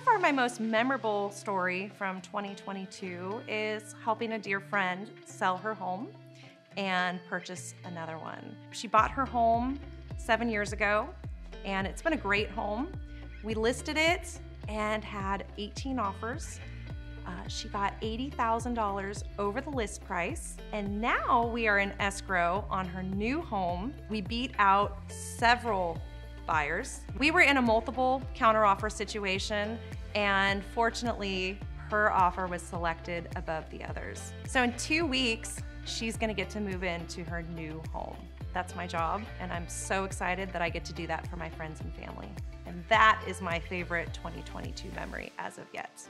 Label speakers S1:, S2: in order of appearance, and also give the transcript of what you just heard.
S1: far, my most memorable story from 2022 is helping a dear friend sell her home and purchase another one. She bought her home seven years ago, and it's been a great home. We listed it and had 18 offers. Uh, she got $80,000 over the list price, and now we are in escrow on her new home. We beat out several buyers. We were in a multiple counteroffer situation, and fortunately, her offer was selected above the others. So in two weeks, she's gonna get to move into her new home. That's my job, and I'm so excited that I get to do that for my friends and family. And that is my favorite 2022 memory as of yet.